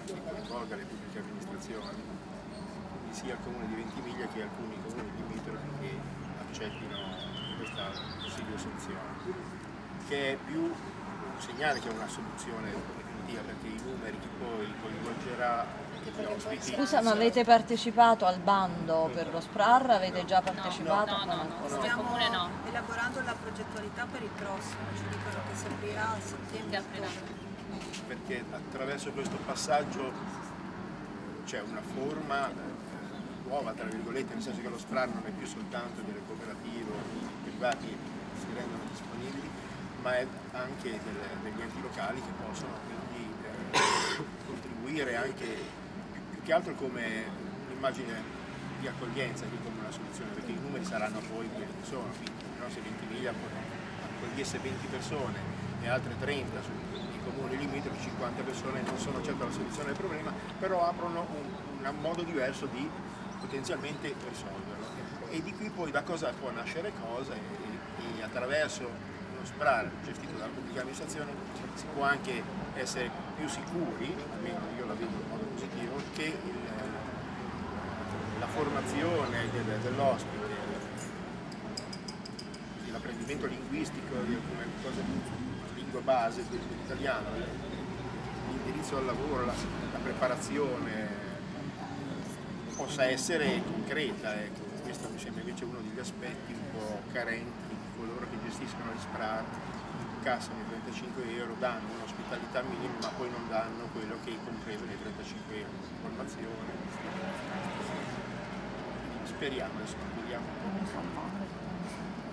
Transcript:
SPRAR che coinvolga le pubbliche amministrazioni, quindi sia il comune di Ventimiglia che alcuni comuni limitrofi che accettino questa possibile soluzione, che è più un segnale che è una soluzione definitiva perché i numeri che poi coinvolgerà Scusa, ma avete partecipato al bando per lo SPRAR? Avete già partecipato? No, no, no, no. Stiamo no. elaborando la progettualità per il prossimo, ci dicono che si aprirà a settembre. Perché attraverso questo passaggio c'è una forma eh, nuova, tra virgolette, nel senso che lo SPRAR non è più soltanto delle cooperative privati si rendono disponibili, ma è anche delle- degli enti locali che possono quindi eh, contribuire anche più, che altro come un'immagine di accoglienza che come una soluzione, perché i numeri saranno poi quelli che sono, quindi no, se Ventimiglia accogliesse 20 persone e altre 30 sui comuni limitrofi, 50 persone non sono certo la soluzione del problema, però aprono un, un modo diverso di potenzialmente risolverlo. E di qui poi da cosa può nascere cosa e, e attraverso uno SPRAR gestito dalla pubblica amministrazione si può anche essere più sicuri, almeno io la vedo in modo positivo, che il- la formazione del- dell'ospite, l'apprendimento linguistico di alcune cose, lingua base dell'italiano, l'indirizzo al lavoro, la, la preparazione possa essere concreta. Ecco. Questo mi sembra invece uno degli aspetti un po' carenti di coloro che gestiscono gli SPRAR, incassano i 35 euro, danno un'ospitalità minima ma poi non danno quello che è compreso nei 35 euro, formazione. Speriamo, adesso vediamo un po'.